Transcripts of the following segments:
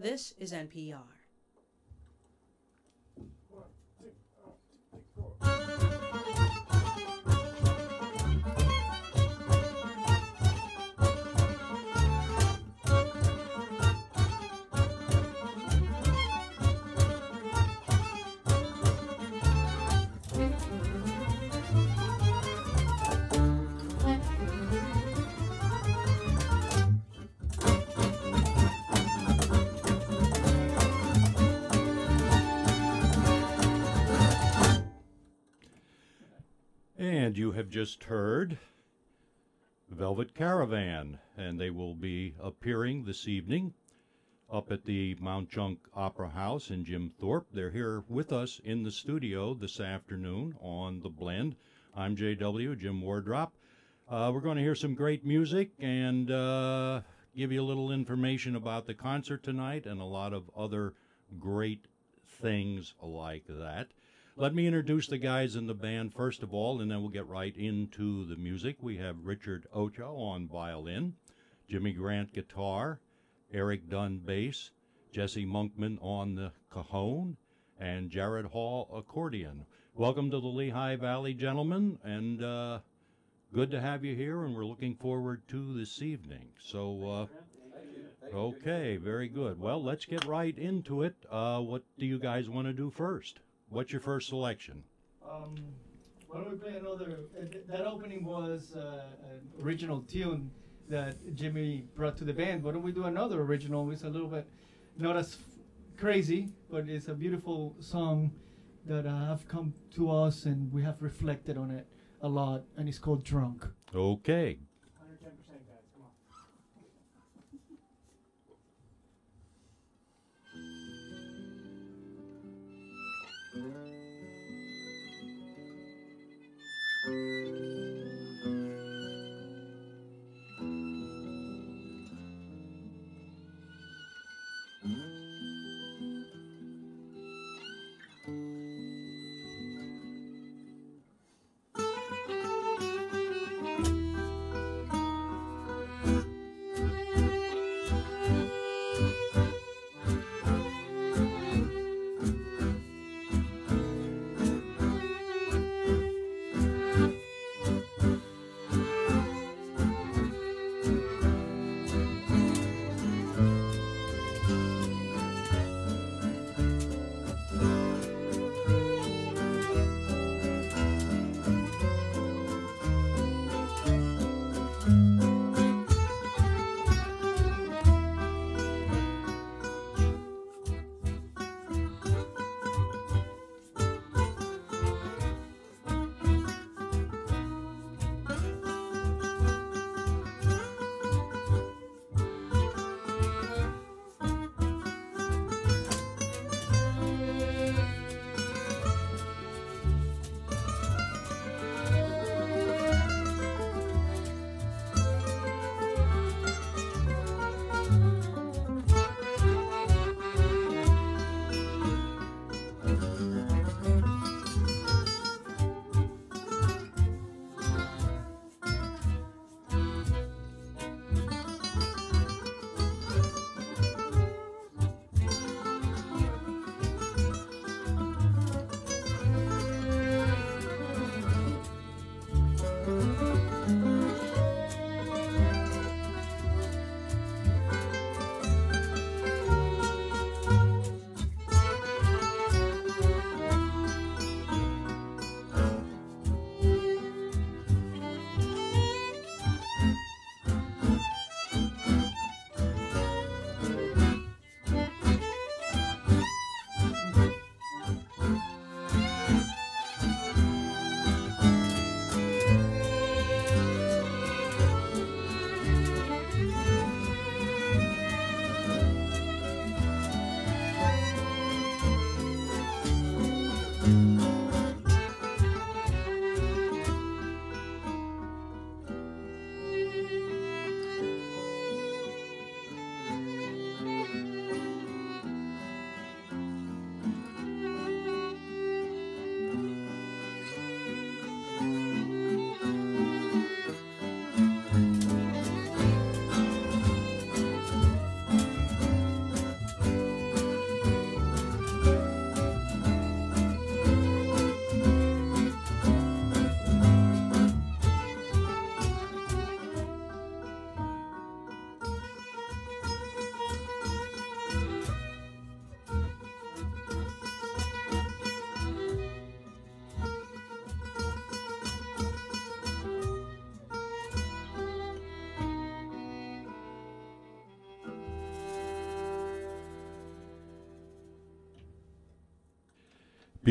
This is NPR. And you have just heard Velvet Caravan, and they will be appearing this evening up at the Mauch Chunk Opera House in Jim Thorpe. They're here with us in the studio this afternoon on The Blend. I'm JW, Jim Wardrop. Uh, we're going to hear some great music and uh, give you a little information about the concert tonight and a lot of other great things like that. Let me introduce the guys in the band first of all, and then we'll get right into the music. We have Richard Ochoa on violin, Jimmy Grant guitar, Eric Dunn bass, Jesse Monkman on the cajon, and Jared Hall accordion. Welcome to the Lehigh Valley, gentlemen, and uh, good to have you here, and we're looking forward to this evening. So, uh, okay, very good. Well, let's get right into it. Uh, what do you guys want to do first? What's your first selection? Um, why don't we play another? Uh, th- that opening was uh, an original tune that Jimmy brought to the band. Why don't we do another original? It's a little bit not as f- crazy, but it's a beautiful song that uh, have come to us and we have reflected on it a lot, and it's called Drunk. Okay.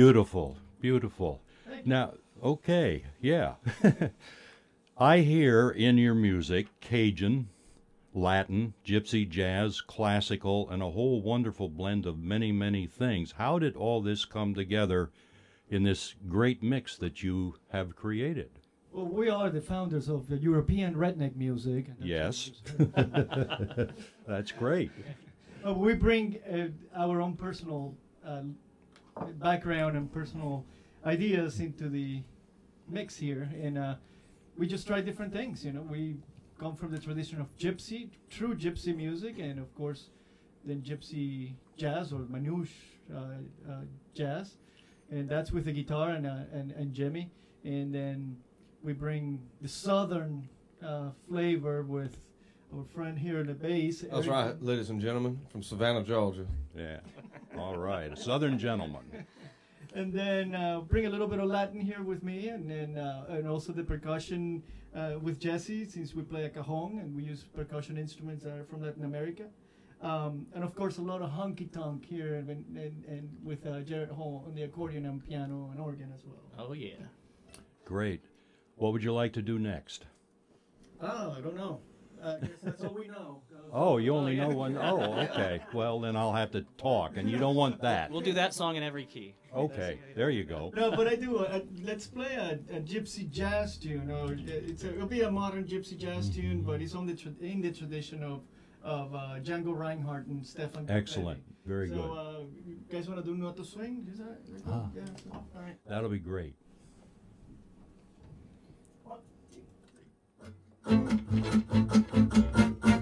Beautiful, beautiful. Now, okay, yeah. I hear in your music Cajun, Latin, gypsy jazz, classical, and a whole wonderful blend of many, many things. How did all this come together in this great mix that you have created? Well, we are the founders of the European redneck music. and Yes. that's- That's great. Uh, we bring uh, our own personal uh, background and personal ideas into the mix here, and uh, we just try different things. You know, we come from the tradition of gypsy, true gypsy music, and of course, then gypsy jazz or manouche uh, uh, jazz, and that's with the guitar and uh, and and Jimmy, and then we bring the southern uh, flavor with our friend here in the bass. That's Eric- right, ladies and gentlemen, from Savannah, Georgia. Yeah. All right. A Southern gentleman. and then uh, bring a little bit of Latin here with me, and then uh, and also the percussion uh, with Jesse, since we play a cajon and we use percussion instruments that are from Latin America, um, and of course a lot of honky tonk here, and, and, and with uh, Jared Hall on the accordion and piano and organ as well. Oh yeah. Great. What would you like to do next? Oh, I don't know. Uh, I guess that's all we know. Oh, you only know one. Oh, okay. Well, then I'll have to talk, and you don't want that. We'll do that song in every key. Okay, there you go. No, but I do. Uh, let's play a, a gypsy jazz tune, or uh, it's a, it'll be a modern gypsy jazz tune, but it's on the tra- in the tradition of of uh, Django Reinhardt and Stéphane. Excellent. Grappelli. Very so, good. uh, you guys want to do Nuoto Swing? Is that? is that- Ah. Yeah. All right. That'll be great. One, two, Thank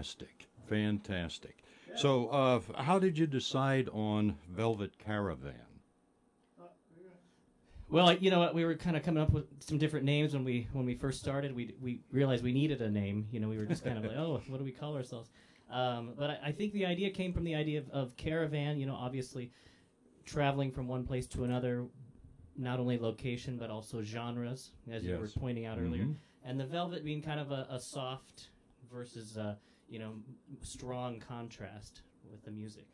Fantastic, fantastic. So, uh, how did you decide on Velvet Caravan? Well, you know, we were kind of coming up with some different names when we when we first started. We we realized we needed a name. You know, we were just kind of like, oh, what do we call ourselves? Um, but I, I, think the idea came from the idea of, of, caravan. You know, obviously traveling from one place to another, not only location but also genres, as yes. you were pointing out mm-hmm. earlier. And the Velvet being kind of a, a soft versus uh, you know strong contrast with the music.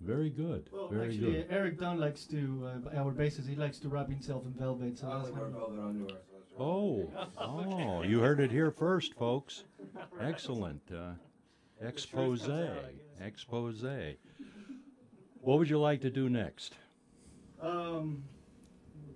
Very good. Well, Very actually, good. Eric Dunn likes to, uh, our bassist, he likes to wrap himself in velvet. So I only wear velvet underwear. So oh, oh, you heard it here first, folks. Excellent. Uh, expose. Expose. What would you like to do next? Um,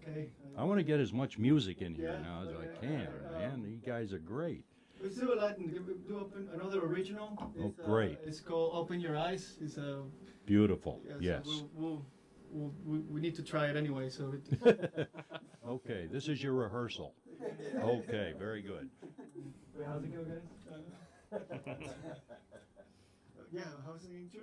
okay. I want to get as much music in here yeah, now as okay. I can, man. You guys are great. Let's do a Latin. Do open another original. Oh, it's, oh, great! Uh, it's called "Open Your Eyes." It's a uh, beautiful. Yeah, yes. So we'll, we'll, we'll, we need to try it anyway. So. okay, this is your rehearsal. Okay, very good. Wait, how's it go, guys? Uh, yeah, how's the intro?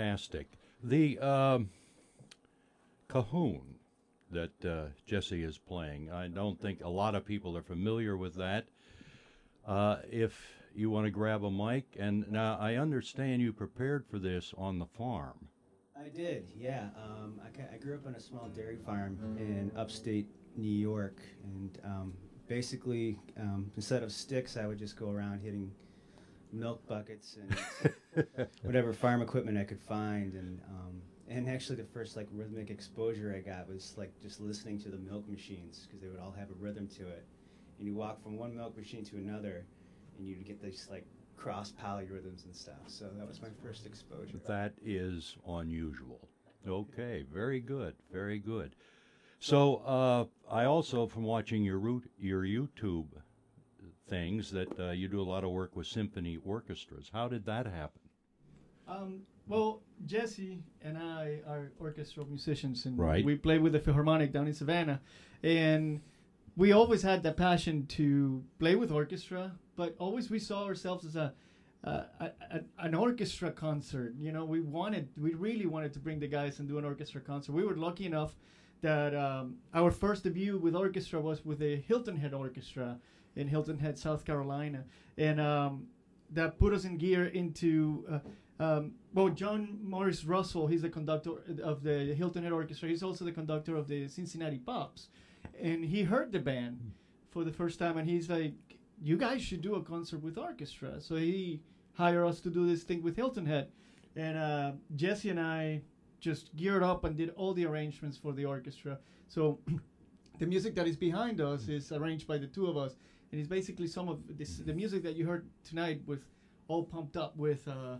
Fantastic. The um, cajon that uh, Jesse is playing, I don't think a lot of people are familiar with that. Uh, if you want to grab a mic, and now I understand you prepared for this on the farm. I did, yeah. Um, I, I, grew up on a small dairy farm in upstate New York, and um, basically, um, instead of sticks, I would just go around hitting milk buckets and whatever farm equipment I could find, and um, and actually the first like rhythmic exposure I got was like just listening to the milk machines because they would all have a rhythm to it, and you walk from one milk machine to another, and you get these like cross polyrhythms and stuff. So that was my first exposure. That is unusual. Okay, very good, very good. So uh, I also, from watching your root, your YouTube things that uh, you do a lot of work with symphony orchestras. How did that happen? Um, well, Jesse and I are orchestral musicians, and right. we play with the Philharmonic down in Savannah, and we always had that passion to play with orchestra, but always we saw ourselves as a, uh, a, a, an orchestra concert. You know, we wanted, we really wanted to bring the guys and do an orchestra concert. We were lucky enough that um, our first debut with orchestra was with the Hilton Head Orchestra in Hilton Head, South Carolina, and um, that put us in gear into. Uh, um, well, John Morris Russell, he's the conductor of the Hilton Head Orchestra. He's also the conductor of the Cincinnati Pops, and he heard the band for the first time, and he's like, "You guys should do a concert with orchestra." So he hired us to do this thing with Hilton Head, and uh, Jesse and I just geared up and did all the arrangements for the orchestra. So the music that is behind us is arranged by the two of us, and it's basically some of this the music that you heard tonight with all pumped up with uh,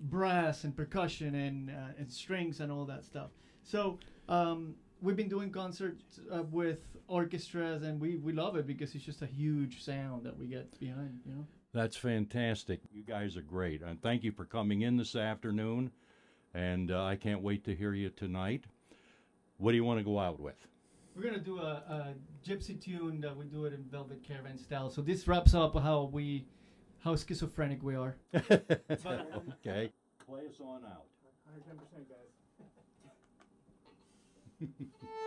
brass and percussion and uh, and strings and all that stuff. So um, we've been doing concerts uh, with orchestras, and we we love it because it's just a huge sound that we get behind. You know. That's fantastic. You guys are great. And thank you for coming in this afternoon. And uh, I can't wait to hear you tonight. What do you want to go out with? We're gonna do a, a gypsy tune that we do it in Velvet Caravan style. So this wraps up how we, how schizophrenic we are. okay. Play us on out. 110%, guys.